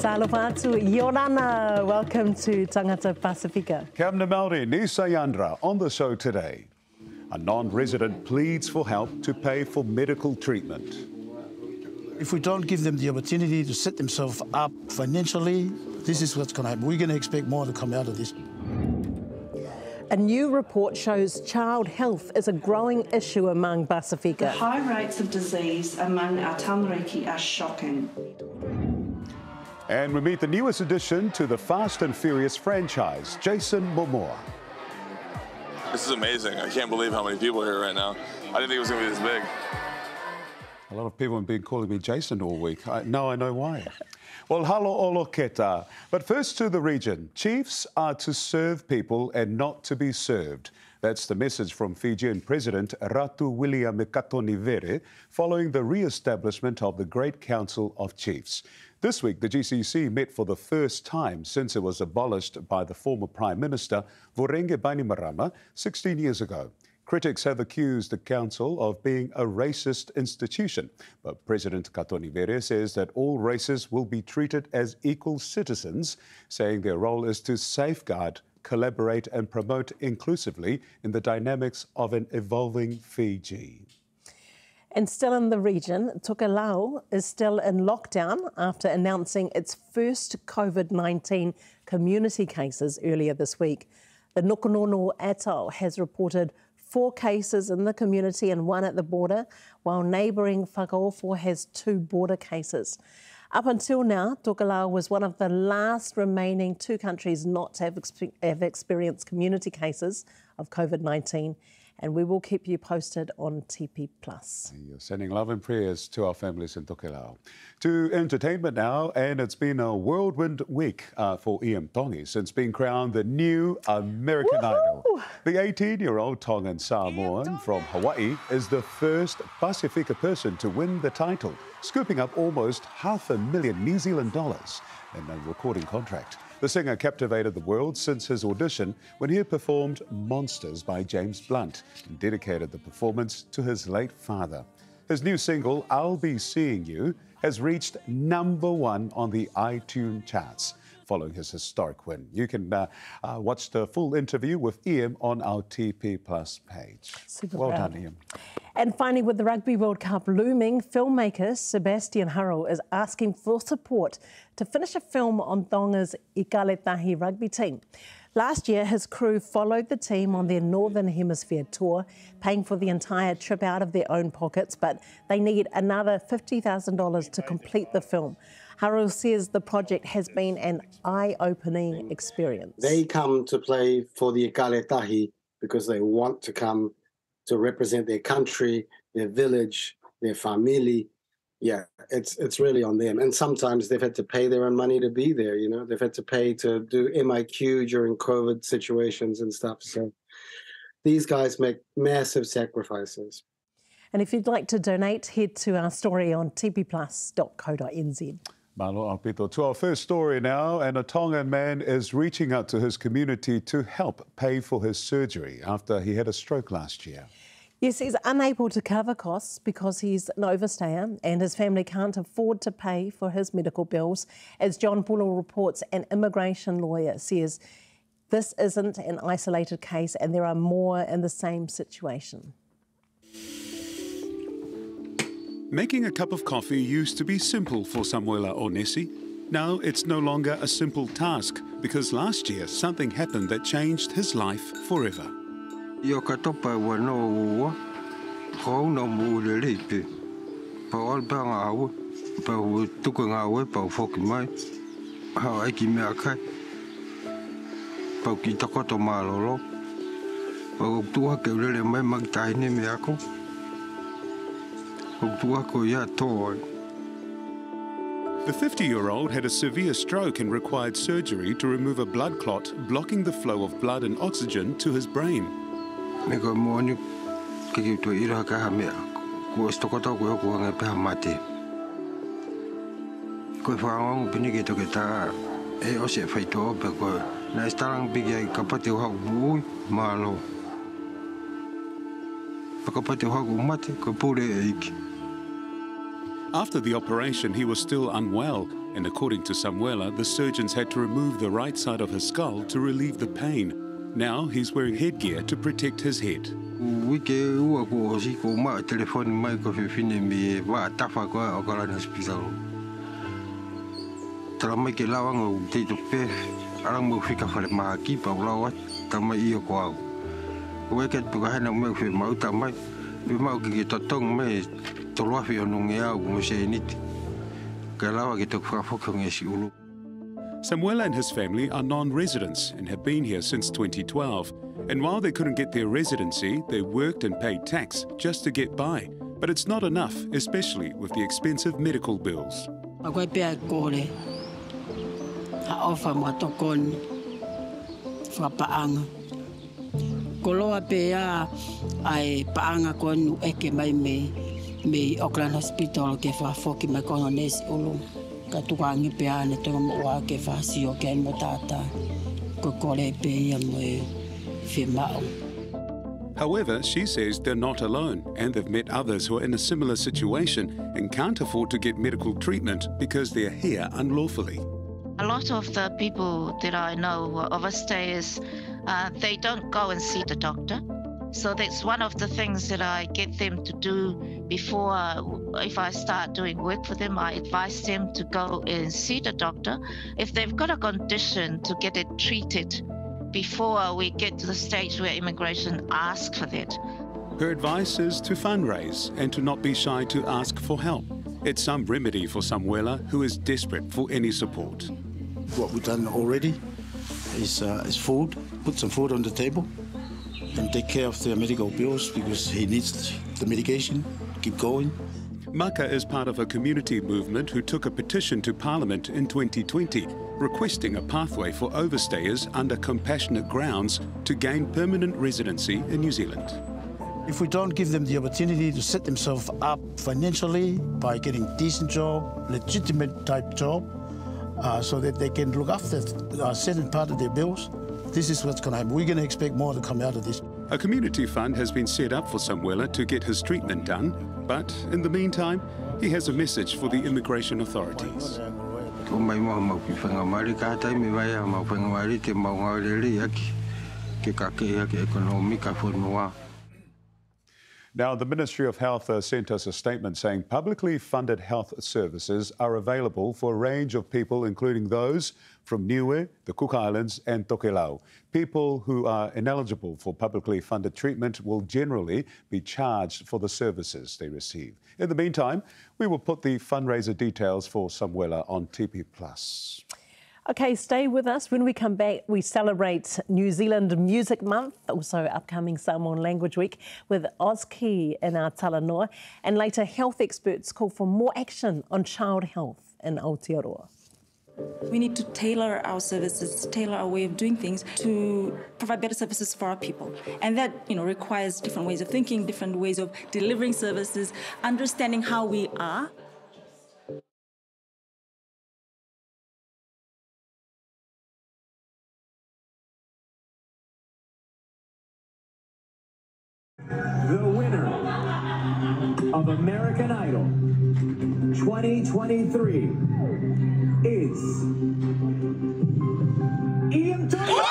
Salofa atu, Yorana. Welcome to Tagata Pasifika. Kamna Maori, Nisa Yandra on the show today. A non-resident pleads for help to pay for medical treatment. If we don't give them the opportunity to set themselves up financially, this is what's going to happen. We're going to expect more to come out of this. A new report shows child health is a growing issue among The high rates of disease among our tamariki are shocking. And we meet the newest addition to the Fast and Furious franchise, Jason Momoa. This is amazing. I can't believe how many people are here right now. I didn't think it was going to be this big. A lot of people have been calling me Jason all week. I, now I know why. Well, halo olo keta. But first to the region. Chiefs are to serve people and not to be served. That's the message from Fijian President Ratu Wiliame Katonivere following the re-establishment of the Great Council of Chiefs. This week, the GCC met for the first time since it was abolished by the former Prime Minister Voreqe Bainimarama 16 years ago. Critics have accused the council of being a racist institution, but President Katonivere says that all races will be treated as equal citizens, saying their role is to safeguard, collaborate, and promote inclusively in the dynamics of an evolving Fiji. And still in the region, Tokelau is still in lockdown after announcing its first COVID 19 community cases earlier this week. The Nukunonu Atoll has reported four cases in the community and one at the border, while neighbouring Fakaofo has two border cases. Up until now, Tokelau was one of the last remaining two countries not to have, have experienced community cases of COVID 19, and we will keep you posted on TP Plus. You're sending love and prayers to our families in Tokelau. To entertainment now, and it's been a whirlwind week uh, for Iam Tongi since being crowned the new American Idol. The 18-year-old Tongan Samoan from Hawaii is the first Pacifica person to win the title, scooping up almost half a million New Zealand dollars in a recording contract. The singer captivated the world since his audition when he performed Monsters by James Blunt and dedicated the performance to his late father. His new single, I'll Be Seeing You, has reached number one on the iTunes charts following his historic win. You can uh, uh, watch the full interview with Iam on our TP Plus page. Super well proud. done, Iam. And finally, with the Rugby World Cup looming, filmmaker Sebastian Hurrell is asking for support to finish a film on Tonga's Ikale Tahi rugby team. Last year, his crew followed the team on their Northern Hemisphere tour, paying for the entire trip out of their own pockets, but they need another $50,000 to complete the film. Hurrell says the project has been an eye opening experience. They come to play for the Ikale Tahi because they want to come to represent their country, their village, their family. Yeah, it's it's really on them. And sometimes they've had to pay their own money to be there. You know, they've had to pay to do MIQ during COVID situations and stuff. So these guys make massive sacrifices. And if you'd like to donate, head to our story on tpplus.co.nz. Malo Alpito. To our first story now, and a Tongan man is reaching out to his community to help pay for his surgery after he had a stroke last year. Yes, he's unable to cover costs because he's an overstayer and his family can't afford to pay for his medical bills. As John Pulu reports, an immigration lawyer says this isn't an isolated case and there are more in the same situation. Making a cup of coffee used to be simple for Samuela Onesi. Now it's no longer a simple task because last year something happened that changed his life forever. No ko no mu le. Pa pa ngā pa ngā pa mai. Ai ki. Pa ki mā. Pa ke mai ko ia toi. The 50 year old had a severe stroke and required surgery to remove a blood clot blocking the flow of blood and oxygen to his brain. me ko mo ni ke ki to ira ka ha me ko sto ko to ko ko nga pe ha mate. Ko fa ngo pini ni ke to ke ta e o se fai to pe ko na starang bi ge ka pa te ho bu ma lo. Pa ka pa te ho mate ko pu e ki After the operation, he was still unwell, and according to Samuela, the surgeons had to remove the right side of her skull to relieve the pain, Now he's wearing headgear to protect his head. Wike ua ko osi ko ma telefoni mai ko whiwhine me wa tafa ko o kala hospital. Tara mai ke lawanga u te to pe arang mo fika whare maha ki pa ulawa ta mai iyo ko au. Ue ke tuka hana me whi mau ta mai me mau ki ke totong me tolua whi ono nge au mo se niti. Ka lawa ke tuk whakafoko nge si ulu. Samuela and his family are non residents and have been here since 2012. And while they couldn't get their residency, they worked and paid tax just to get by. But it's not enough, especially with the expensive medical bills. Auckland Hospital. Ka tukangi pēa ne tonga mo wa ke whasio ke mo tātai. Ko kore pēa mo e whemau. However, she says they're not alone and they've met others who are in a similar situation and can't afford to get medical treatment because they're here unlawfully. A lot of the people that I know who are overstayers, uh, they don't go and see the doctor. So that's one of the things that I get them to do before, uh, if I start doing work for them, I advise them to go and see the doctor. If they've got a condition, to get it treated before we get to the stage where immigration asks for that. Her advice is to fundraise and to not be shy to ask for help. It's some remedy for Samuela, who is desperate for any support. What we've done already is, uh, is food, put some food on the table, and take care of the medical bills because he needs the medication, keep going. Maka is part of a community movement who took a petition to Parliament in 2020 requesting a pathway for overstayers under compassionate grounds to gain permanent residency in New Zealand. If we don't give them the opportunity to set themselves up financially by getting a decent job, legitimate type job, uh, so that they can look after a certain part of their bills, this is what's going to happen. We're going to expect more to come out of this. A community fund has been set up for Samuela to get his treatment done, but in the meantime, he has a message for the immigration authorities. Now, the Ministry of Health uh, sent us a statement saying publicly funded health services are available for a range of people, including those from Niue, the Cook Islands, and Tokelau. People who are ineligible for publicly funded treatment will generally be charged for the services they receive. In the meantime, we will put the fundraiser details for Samuela on TP Plus. Okay, stay with us. When we come back, we celebrate New Zealand Music Month, also upcoming Samoan Language Week, with Ozkey in our Talanoa. And later, health experts call for more action on child health in Aotearoa. We need to tailor our services, tailor our way of doing things to provide better services for our people. And that, you know, requires different ways of thinking, different ways of delivering services, understanding how we are of American Idol 2023 is Iam Tongi.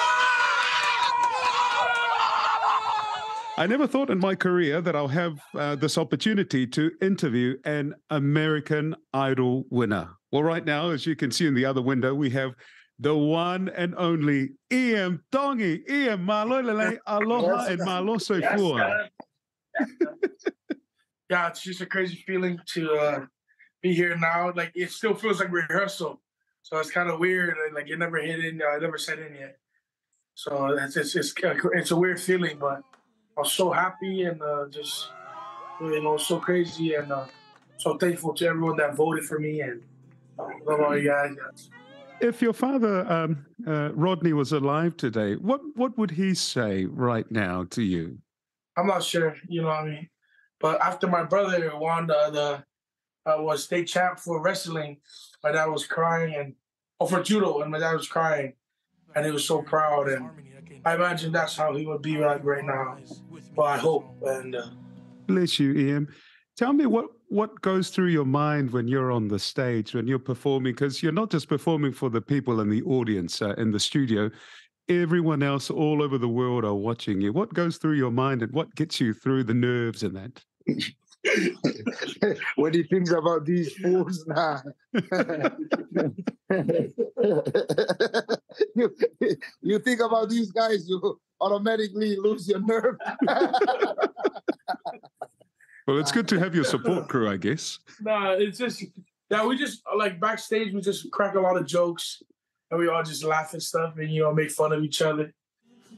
I never thought in my career that I'll have uh, this opportunity to interview an American Idol winner. Well, right now, as you can see in the other window, we have the one and only Iam Tongi. Iam, malolele, aloha and malo soe Yes, fua. man. yeah, it's just a crazy feeling to uh, be here now. Like it still feels like rehearsal, so it's kind of weird. Like it never hit in, I never set in yet. So it's it's it's, it's a weird feeling, but I'm so happy and uh, just you know so crazy and uh, so thankful to everyone that voted for me and uh, love all you guys. If your father, um, uh, Rodney, was alive today, what, what would he say right now to you? I'm not sure, you know what I mean. But after my brother won the, the uh, was state champ for wrestling, my dad was crying and or for judo, and my dad was crying, and he was so proud. And I imagine that's how he would be like right now. Well, I hope. And uh, Bless you, Iam. Tell me what, what goes through your mind when you're on the stage, when you're performing, because you're not just performing for the people in the audience uh, in the studio, everyone else all over the world are watching you. What goes through your mind and what gets you through the nerves and that? what do you think about these fools now? you, you think about these guys, you automatically lose your nerve. well, it's good to have your support crew, I guess. Nah, it's just yeah, we just like backstage we just crack a lot of jokes and we all just laugh and stuff and you know make fun of each other.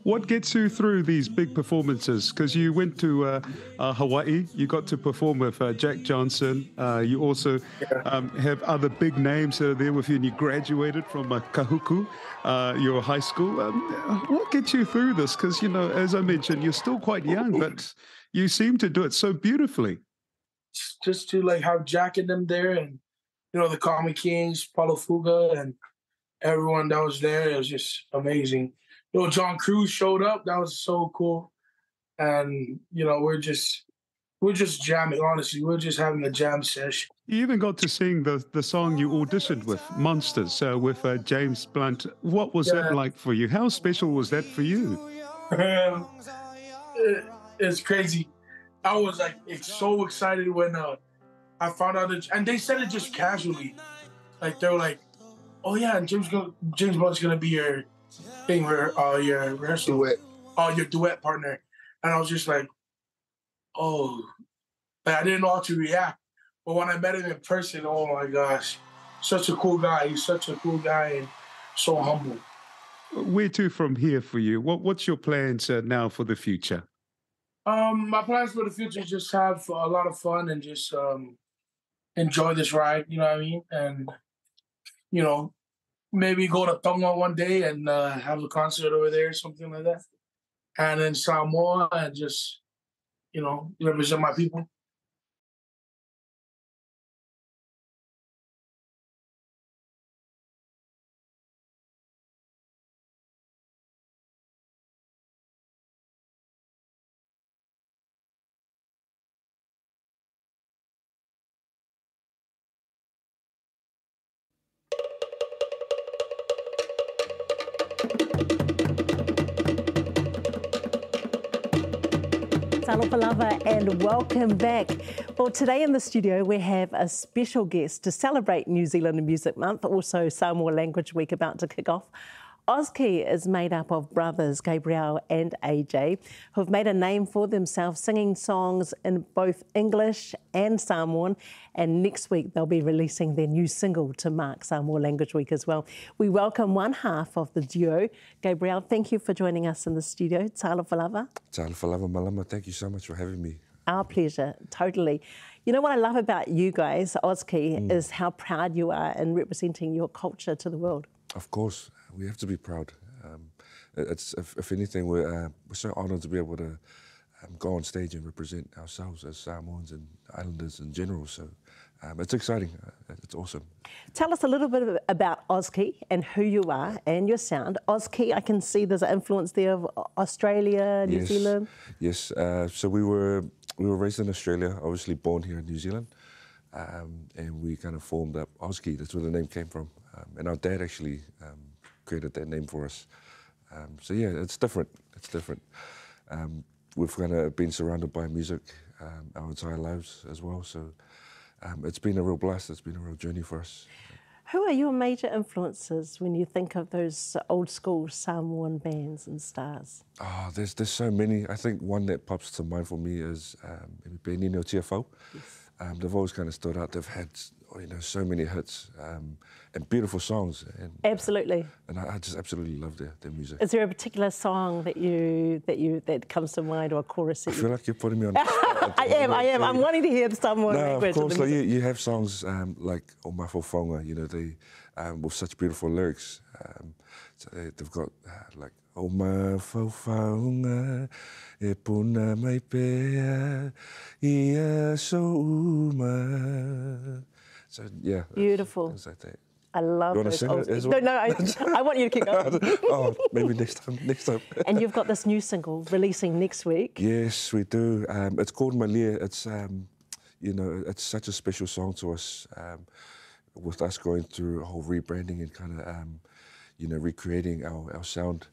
What gets you through these big performances? Because you went to uh, uh, Hawaii, you got to perform with uh, Jack Johnson. Uh, you also um, have other big names that are there with you, and you graduated from uh, Kahuku, uh, your high school. Um, what gets you through this? Because, you know, as I mentioned, you're still quite young, but you seem to do it so beautifully. Just to like have Jack and them there and, you know, the Common Kings, Paula Fuga, and everyone that was there. It was just amazing know, John Cruz showed up. That was so cool. And, you know, we're just we're just jamming, honestly. We're just having a jam session. You even got to sing the, the song you auditioned with, Monsters, uh, with uh, James Blunt. What was yeah. that like for you? How special was that for you? it, it's crazy. I was like so excited when uh, I found out that, and they said it just casually. Like they were like, "Oh yeah, James James Blunt's gonna be your thing where uh, your rehearsal, duet. Uh, your duet partner, and I was just like, oh, like I didn't know how to react. But when I met him in person, oh my gosh, such a cool guy. He's such a cool guy and so humble. Where to from here for you? What What's your plans uh, now for the future? Um, my plans for the future is just have a lot of fun and just um, enjoy this ride. You know what I mean? And you know, maybe go to Tonga one day and uh, have a concert over there, something like that. And then Samoa and just, you know, represent my people. And welcome back. Well, today in the studio we have a special guest to celebrate New Zealand Music Month, also Samoa Language Week about to kick off. Ozkey is made up of brothers Gabriel and AJ, who have made a name for themselves singing songs in both English and Samoan. And next week they'll be releasing their new single to mark Samoa Language Week as well. We welcome one half of the duo. Gabriel, thank you for joining us in the studio. Talo Falava. Talo Falava Malama, thank you so much for having me. Our pleasure, totally. You know what I love about you guys, Ozkey, mm. is how proud you are in representing your culture to the world. Of course we have to be proud. Um, it's if, if, anything, we're uh, we're so honoured to be able to um, go on stage and represent ourselves as Samoans and Islanders in general. So um, it's exciting. Uh, it's awesome. Tell us a little bit about Ozkey and who you are and your sound. Ozkey, I can see there's an influence there of Australia, New yes. Zealand. Yes. Uh, so we were we were raised in Australia, obviously born here in New Zealand. Um, and we kind of formed up Ozkey. That's where the name came from. Um, and our dad actually um, created that name for us. Um, so yeah, it's different. It's different. Um, we've kind of been surrounded by music our entire lives as well. So it's been a real blast. It's been a real journey for us. Who are your major influences when you think of those old school Samoan bands and stars? Oh, there's there's so many. I think one that pops to mind for me is um, maybe Benino Tiafau. Yes. Um, they've always kind of stood out. They've had you know so many hits. Um, and beautiful songs. And, absolutely. And I, I, just absolutely love their, their music. Is there a particular song that you that you that comes to mind or a chorus? I feel you... like you're putting me on. I am. I am. I'm wanting to hear some more no. Of course, like you, you have songs um, like "O Mafofonga," you know, they um, with such beautiful lyrics. Um, so they, have got uh, like "O Mafofonga." E puna mai pea ia so uma. So yeah, beautiful. Things like that. I love you those old well? No, no, I, I, want you to keep going. oh, maybe next time. Next time. and you've got this new single releasing next week. Yes, we do. Um, it's called Malia. It's um, you know, it's such a special song to us. Um, with us going through a whole rebranding and kind of, um, you know, recreating our, our sound.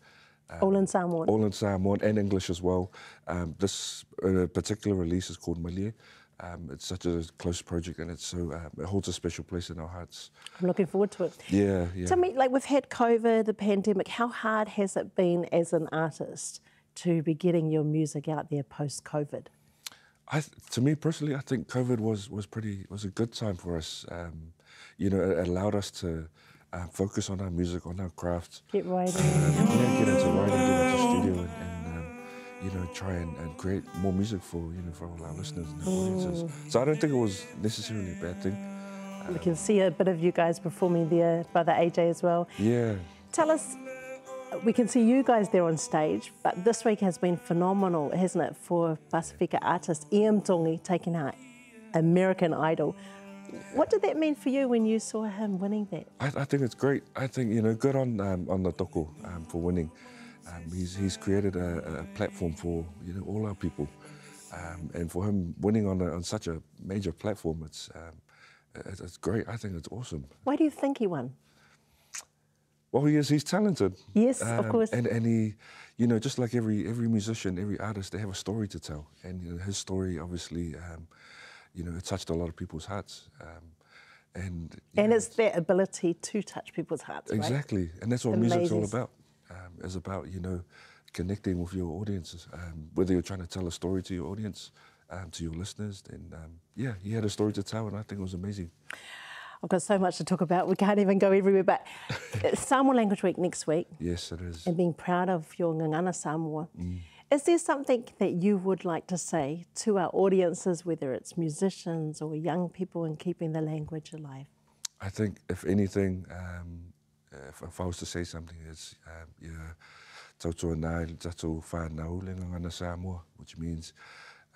Um, all in Samoan. All in Samoan and English as well. Um, this uh, particular release is called Malie. Um, it's such a close project and it's so um, it holds a special place in our hearts. I'm looking forward to it. Yeah, yeah. Tell me, like we've had COVID, the pandemic. How hard has it been as an artist to be getting your music out there post COVID? I, to me personally, I think COVID was was pretty was a good time for us. Um, you know, it allowed us to uh, focus on our music, on our craft. Get writing. Um, yeah, get into writing, get into studio, and, you know, try and, and, create more music for you know for all our listeners and our audiences. Mm. So I don't think it was necessarily a bad thing. Um, we can see a bit of you guys performing there, Brother AJ as well. Yeah. Tell us. We can see you guys there on stage, but this week has been phenomenal, hasn't it, for Pasifika artist Iam Tongi taking out American Idol. What did that mean for you when you saw him winning that? I, I think it's great. I think you know, good on um, on the Toko um, for winning. Um, he's he's created a, a, platform for you know all our people, um, and for him winning on a, on such a major platform, it's, um, it's it's great. I think it's awesome. Why do you think he won? Well, he is. He's talented. Yes, of Um, course. And and he, you know, just like every every musician, every artist, they have a story to tell, and you know, his story obviously. Um, you know, it touched a lot of people's hearts. Um, and and know, it's that ability to touch people's hearts. Exactly, right? and that's what Amazing. music's all about. It's about you know connecting with your audiences, um, whether you're trying to tell a story to your audience, um, to your listeners. Then um, yeah, he had a story to tell, and I think it was amazing. I've got so much to talk about. We can't even go everywhere. But Samoa Language Week next week. Yes, it is. And being proud of your Ngangana Samoa. Mm. Is there something that you would like to say to our audiences, whether it's musicians or young people, in keeping the language alive? I think, if anything, um, if, if, I was to say something, it's um, yeah, tautua nai tatou whanau le ngangana Samoa, which means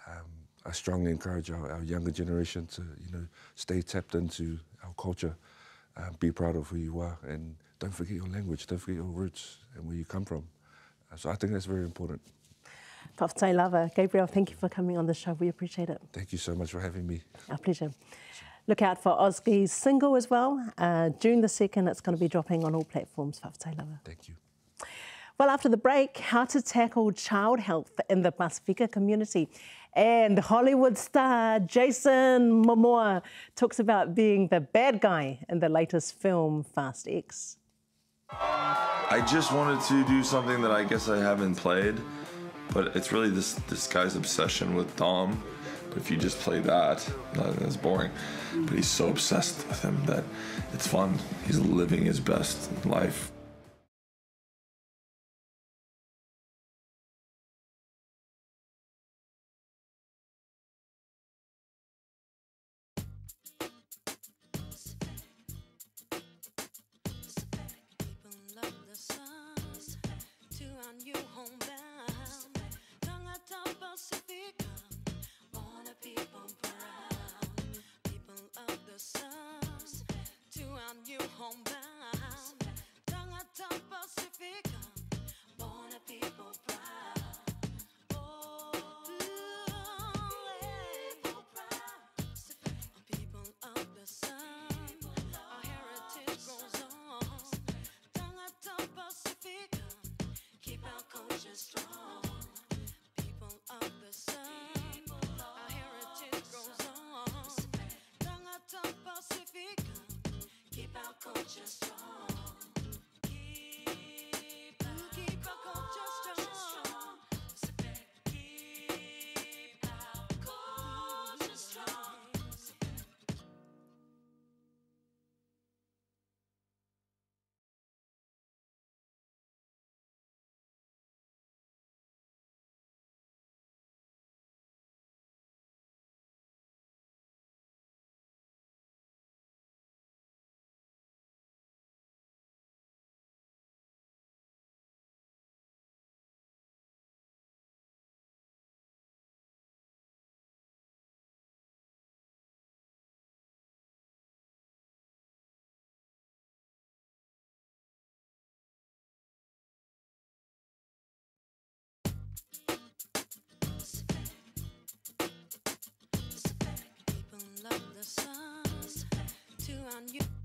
um, I strongly encourage our, our, younger generation to, you know, stay tapped into our culture, um, be proud of who you are, and don't forget your language, don't forget your roots and where you come from. Uh, so I think that's very important. Lava. Gabriel, thank you for coming on the show. We appreciate it. Thank you so much for having me. Our pleasure. Look out for Ozkey's single as well. Uh, June the 2nd, it's going to be dropping on all platforms. Toftai Lava. Thank you. Well, after the break, how to tackle child health in the Pasifika community. And Hollywood star Jason Momoa talks about being the bad guy in the latest film, Fast X. I just wanted to do something that I guess I haven't played, but it's really this this guy's obsession with Dom. But if you just play that, that's boring. But he's so obsessed with him that it's fun. He's living his best life. On you.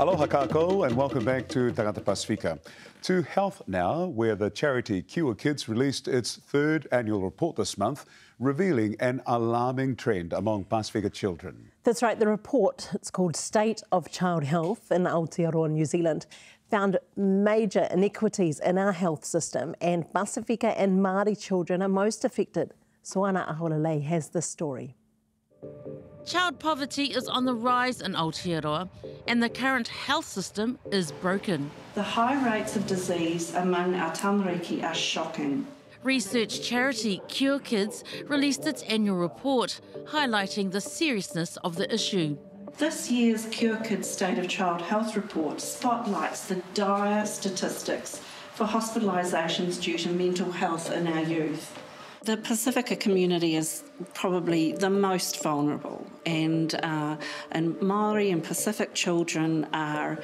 Aloha kako and welcome back to Tagata Pasifika. To Health Now, where the charity Cure Kids released its third annual report this month, revealing an alarming trend among Pacifica children. That's right, the report, it's called State of Child Health in Aotearoa, New Zealand, found major inequities in our health system and Pacifica and Māori children are most affected. Soana Aholelei has this story. Child poverty is on the rise in Aotearoa and the current health system is broken. The high rates of disease among our tamariki are shocking. Research charity Cure Kids released its annual report highlighting the seriousness of the issue. This year's Cure Kids State of Child Health report spotlights the dire statistics for hospitalisations due to mental health in our youth. The Pacifica community is probably the most vulnerable, and uh, and Maori and Pacific children are.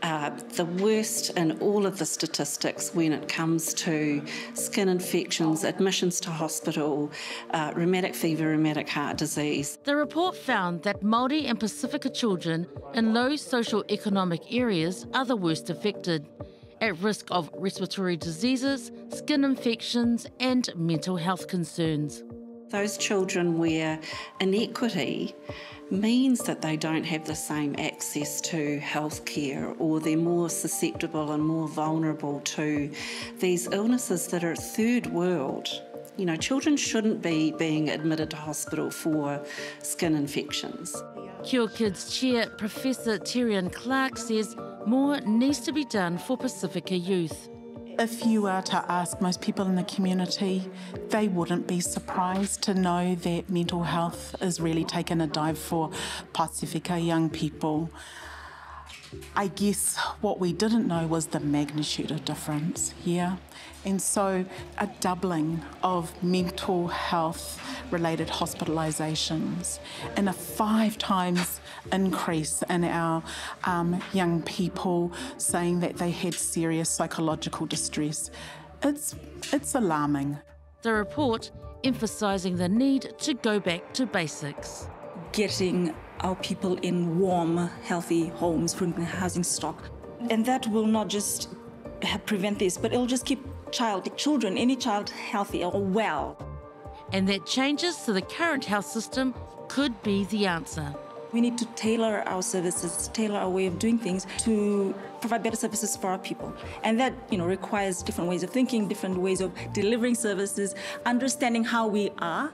Uh, the worst in all of the statistics when it comes to skin infections, admissions to hospital, uh, rheumatic fever, rheumatic heart disease. The report found that Māori and Pacifica children in low socio-economic areas are the worst affected, at risk of respiratory diseases, skin infections, and mental health concerns. Those children where inequity means that they don't have the same access to healthcare or they're more susceptible and more vulnerable to these illnesses that are third world. You know, children shouldn't be being admitted to hospital for skin infections. Cure Kids chair Professor Terryann Clark says more needs to be done for Pacifica youth. If you were to ask most people in the community, they wouldn't be surprised to know that mental health is really taken a dive for Pacifica young people. I guess what we didn't know was the magnitude of difference here. And so, a doubling of mental health related hospitalisations and a five times increase in our um, young people saying that they had serious psychological distress. It's, it's alarming. The report emphasising the need to go back to basics. Getting our people in warm, healthy homes from the housing stock. And that will not just prevent this, but it'll just keep child, children, any child healthy or well. And that changes to the current health system could be the answer. We need to tailor our services, tailor our way of doing things to provide better services for our people. And that, you know, requires different ways of thinking, different ways of delivering services, understanding how we are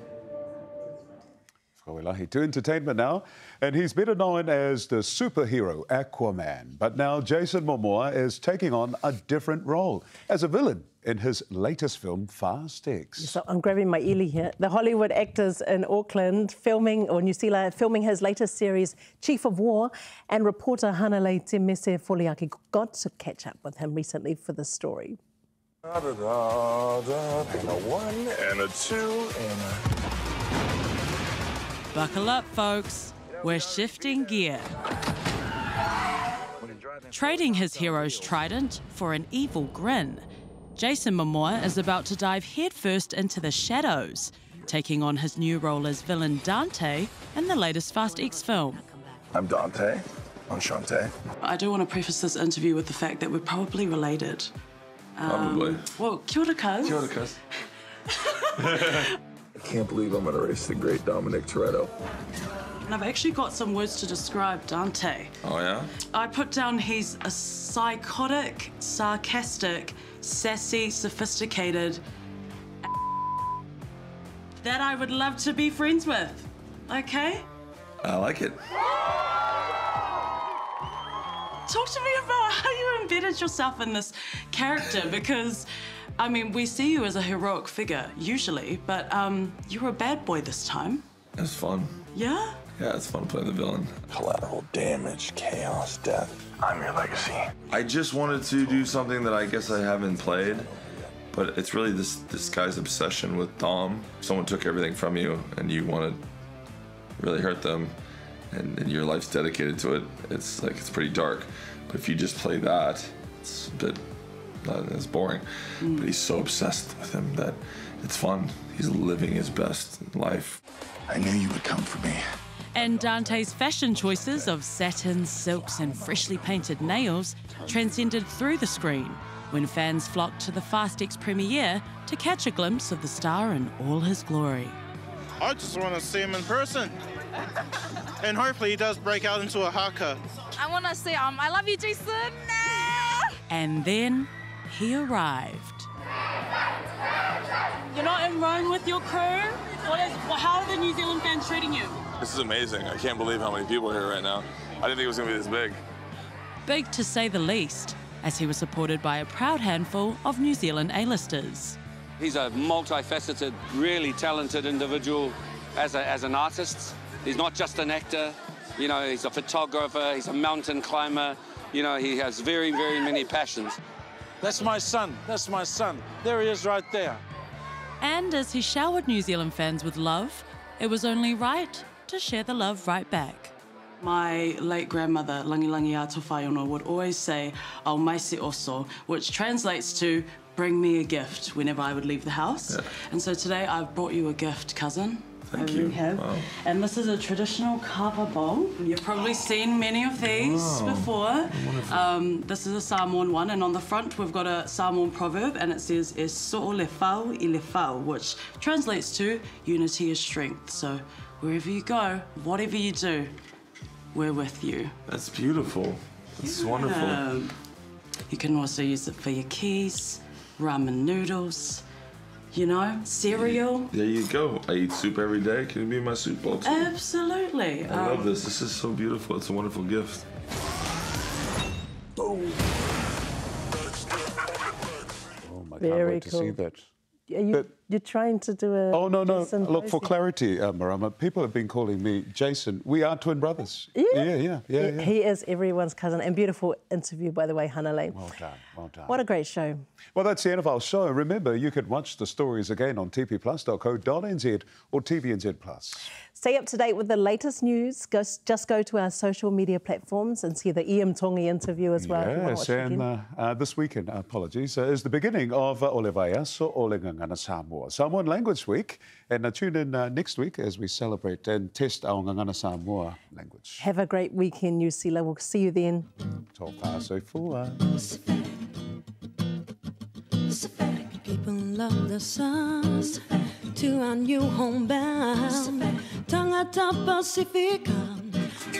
Kawelahi to entertainment now, and he's better known as the superhero Aquaman. But now Jason Momoa is taking on a different role as a villain in his latest film, Fast X. So I'm grabbing my ili here. The Hollywood actors in Auckland filming, or New Zealand, filming his latest series, Chief of War, and reporter Hanalei Temese Foliaki got to catch up with him recently for the story. Da, da, da, da, and a one, and a two, and a. Buckle up, folks. We're shifting gear. Trading his hero's trident for an evil grin, Jason Momoa is about to dive headfirst into the shadows, taking on his new role as villain Dante in the latest Fast X film. I'm Dante. I'm Shantae. I do want to preface this interview with the fact that we're probably related. Um, Probably. Well, kia ora, cuz. Kia ora, cuz. I can't believe I'm gonna race the great Dominic Toretto. And I've actually got some words to describe Dante. Oh yeah? I put down he's a psychotic, sarcastic, sassy, sophisticated that I would love to be friends with. Okay? I like it. Talk to me about how you embedded yourself in this character because, I mean, we see you as a heroic figure usually, but um, you were a bad boy this time. It's fun. Yeah? Yeah, it's fun playing the villain. Collateral damage, chaos, death. I'm your legacy. I just wanted to do something that I guess I haven't played, but it's really this this guy's obsession with Dom. Someone took everything from you, and you want to really hurt them, and, and your life's dedicated to it. It's like it's pretty dark, but if you just play that, it's a bit uh, not as boring. Mm. But he's so obsessed with him that it's fun. He's living his best life. I knew you would come for me. And Dante's fashion choices of satins, silks, and freshly painted nails transcended through the screen when fans flocked to the Fast X premiere to catch a glimpse of the star in all his glory. I just want to see him in person. And hopefully he does break out into a haka. I want to say, um, I love you, Jason. And then he arrived. You're not in Rome with your crew? What is, how are the New Zealand fans treating you? This is amazing. I can't believe how many people are here right now. I didn't think it was going to be this big. Big to say the least, as he was supported by a proud handful of New Zealand A-listers. He's a multifaceted, really talented individual as, a, as an artist. He's not just an actor. You know, he's a photographer, he's a mountain climber. You know, he has very, very many passions. That's my son. That's my son. There he is right there. And as he showered New Zealand fans with love, it was only right to share the love right back. My late grandmother, Langi Langi Ato Whaiono, would always say, Au maise oso, which translates to bring me a gift whenever I would leave the house. And so today I've brought you a gift, cousin. Thank I you. really have. Wow. And this is a traditional kava bowl. You've probably seen many of these Wow. before. Um, this is a Samoan one, and on the front we've got a Samoan proverb, and it says "E so le fau i le fau," which translates to "unity is strength." So wherever you go, whatever you do, we're with you. That's beautiful. That's wonderful. Um, you can also use it for your keys, ramen noodles, you know, cereal. There you go. I eat soup every day. Can you be my soup bowl too? Absolutely. I love Um, this. This is so beautiful. It's a wonderful gift. Oh my Very can't wait cool. to see that. Are you, you're trying to do a. Oh, no, no. Jason Look, for clarity, uh, Marama, people have been calling me Jason. We are twin brothers. Yeah. Yeah, yeah, yeah. He- yeah. He is everyone's cousin. And beautiful interview, by the way, Hannah Lane. Well done, well done. What a great show. Well, that's the end of our show. Remember, you can watch the stories again on tpplus.co.nz or TVNZ Plus. Stay up to date with the latest news. Go, just go to our social media platforms and see the Iam Tongi interview as well. if you wanna Yes, and uh, uh, this weekend, apologies, uh, is the beginning of uh, Ole Vaiaso Ole Gagana Samoa, Samoan Language Week. And uh, tune in uh, next week as we celebrate and test our Gagana Samoa language. Have a great weekend, New Zealand. We'll see you then. Tō so fua. People love the sun to our new homebound. Tagata Pasifika.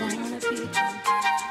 Wanna be